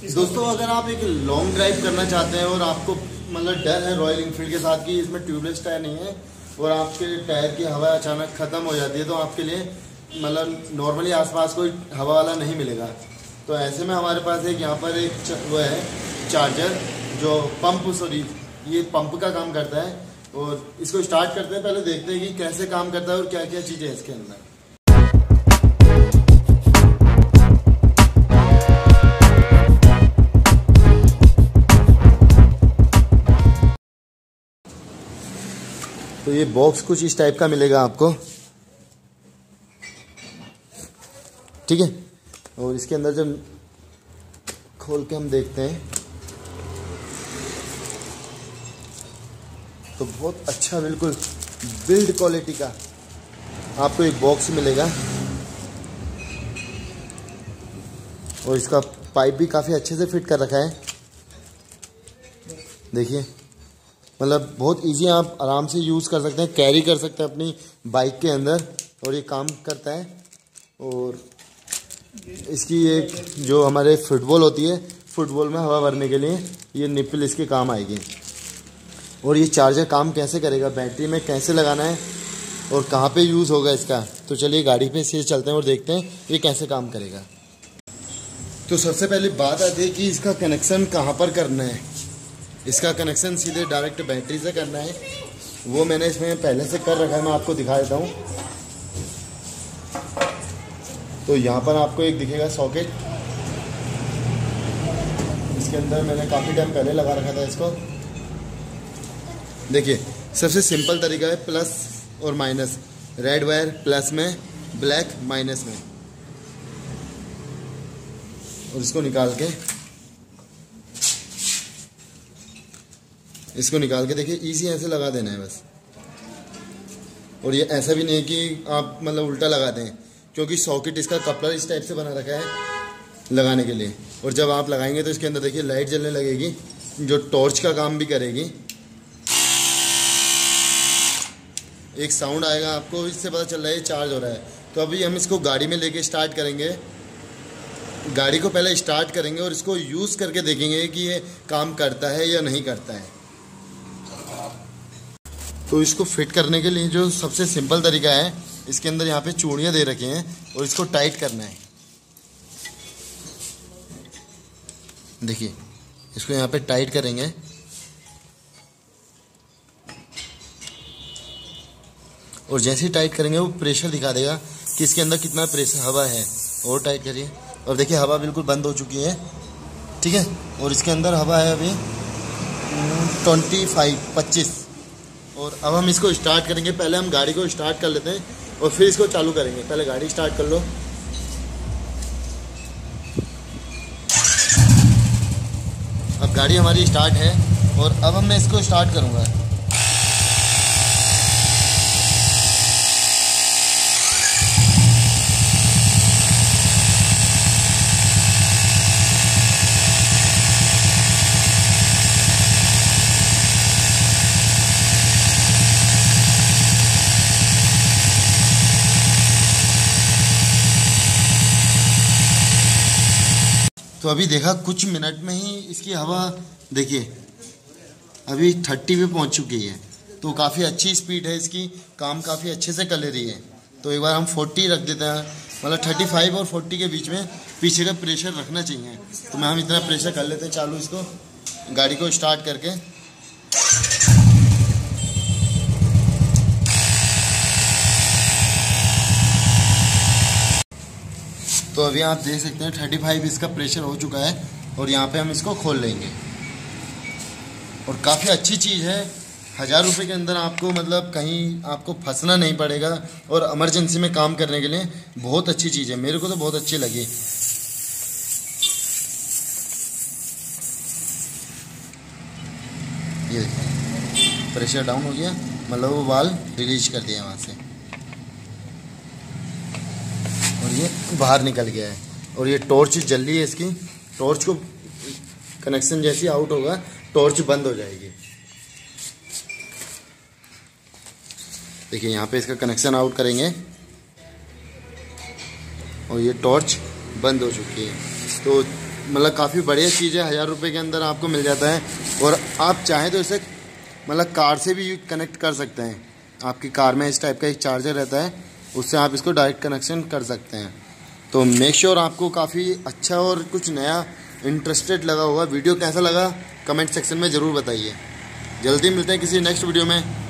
दोस्तों अगर आप एक लॉन्ग ड्राइव करना चाहते हैं और आपको मतलब डर है रॉयल इनफील्ड के साथ कि इसमें ट्यूबलेस टायर नहीं है और आपके टायर की हवा अचानक ख़त्म हो जाती है तो आपके लिए मतलब नॉर्मली आसपास कोई हवा वाला नहीं मिलेगा। तो ऐसे में हमारे पास एक यहाँ पर एक वो है चार्जर जो पंप सॉरी ये पंप का काम करता है। और इसको स्टार्ट करते हैं पहले देखते हैं कि कैसे काम करता है और क्या क्या चीज़ें इसके अंदर। ये बॉक्स कुछ इस टाइप का मिलेगा आपको। ठीक है? और इसके अंदर जब खोल के हम देखते हैं तो बहुत अच्छा बिल्कुल बिल्ड क्वालिटी का आपको एक बॉक्स मिलेगा। और इसका पाइप भी काफ़ी अच्छे से फिट कर रखा है। देखिए। मतलब बहुत इजी आप आराम से यूज़ कर सकते हैं कैरी कर सकते हैं अपनी बाइक के अंदर और ये काम करता है। और इसकी एक जो हमारे फुटबॉल होती है फुटबॉल में हवा भरने के लिए ये निप्पल इसके काम आएगी। और ये चार्जर काम कैसे करेगा बैटरी में कैसे लगाना है और कहाँ पे यूज़ होगा इसका? तो चलिए गाड़ी पे से चलते हैं और देखते हैं ये कैसे काम करेगा। तो सबसे पहले बात आती है कि इसका कनेक्शन कहाँ पर करना है। इसका कनेक्शन सीधे डायरेक्ट बैटरी से करना है। वो मैंने इसमें पहले से कर रखा है, मैं आपको दिखा देता हूँ। तो यहाँ पर आपको एक दिखेगा सॉकेट इसके अंदर मैंने काफ़ी टाइम पहले लगा रखा था इसको। देखिए, सबसे सिंपल तरीका है प्लस और माइनस रेड वायर प्लस में ब्लैक माइनस में। और इसको निकाल के इसको निकाल के देखिए इजी ऐसे लगा देना है बस। और ये ऐसा भी नहीं है कि आप मतलब उल्टा लगा दें, क्योंकि सॉकेट इसका कपड़ा इस टाइप से बना रखा है लगाने के लिए। और जब आप लगाएँगे तो इसके अंदर देखिए लाइट जलने लगेगी, जो टॉर्च का काम भी करेगी। एक साउंड आएगा आपको, इससे पता चल रहा है चार्ज हो रहा है। तो अभी हम इसको गाड़ी में लेके स्टार्ट करेंगे। गाड़ी को पहले स्टार्ट करेंगे और इसको यूज़ करके देखेंगे कि ये काम करता है या नहीं करता है। तो इसको फिट करने के लिए जो सबसे सिंपल तरीका है, इसके अंदर यहाँ पे चूड़ियाँ दे रखी हैं और इसको टाइट करना है। देखिए, इसको यहाँ पे टाइट करेंगे। और जैसे ही टाइट करेंगे, वो प्रेशर दिखा देगा कि इसके अंदर कितना प्रेशर हवा है। और टाइट करिए। और देखिए, हवा बिल्कुल बंद हो चुकी है। ठीक है? और इसके अंदर हवा है अभी ट्वेंटी फाइव, पच्चीस। और अब हम इसको स्टार्ट करेंगे। पहले हम गाड़ी को स्टार्ट कर लेते हैं और फिर इसको चालू करेंगे। पहले गाड़ी स्टार्ट कर लो। अब गाड़ी हमारी स्टार्ट है और अब हम मैं इसको स्टार्ट करूँगा। तो अभी देखा, कुछ मिनट में ही इसकी हवा, देखिए, अभी थर्टी पे पहुँच चुकी है। तो काफ़ी अच्छी स्पीड है इसकी, काम काफ़ी अच्छे से कर ले रही है। तो एक बार हम फोर्टी रख देते हैं मतलब थर्टी फाइव और फोर्टी के बीच में पीछे का प्रेशर रखना चाहिए। तो मैं, हम इतना प्रेशर कर लेते हैं, चालू इसको, गाड़ी को स्टार्ट करके। तो अभी आप देख सकते हैं थर्टी फाइव इसका प्रेशर हो चुका है और यहाँ पे हम इसको खोल लेंगे। और काफ़ी अच्छी चीज़ है। हज़ार रुपये के अंदर आपको मतलब कहीं आपको फंसना नहीं पड़ेगा और इमरजेंसी में काम करने के लिए बहुत अच्छी चीज़ है। मेरे को तो बहुत अच्छी लगी। ये प्रेशर डाउन हो गया। मतलब वो वाल रिलीज़ कर दिया वहाँ से। और ये बाहर निकल गया है। और ये टॉर्च जल रही है इसकी। टॉर्च को कनेक्शन जैसे आउट होगा टॉर्च बंद हो जाएगी। देखिए, यहाँ पे इसका कनेक्शन आउट करेंगे। और ये टॉर्च बंद हो चुकी है। तो मतलब काफ़ी बढ़िया चीज़ है, हज़ार रुपये के अंदर आपको मिल जाता है। और आप चाहें तो इसे मतलब कार से भी कनेक्ट कर सकते हैं। आपकी कार में इस टाइप का एक चार्जर रहता है। उससे आप इसको डायरेक्ट कनेक्शन कर सकते हैं। तो मेक श्योर sure आपको काफ़ी अच्छा और कुछ नया इंटरेस्टेड लगा हुआ वीडियो कैसा लगा? कमेंट सेक्शन में ज़रूर बताइए। जल्दी मिलते हैं किसी नेक्स्ट वीडियो में।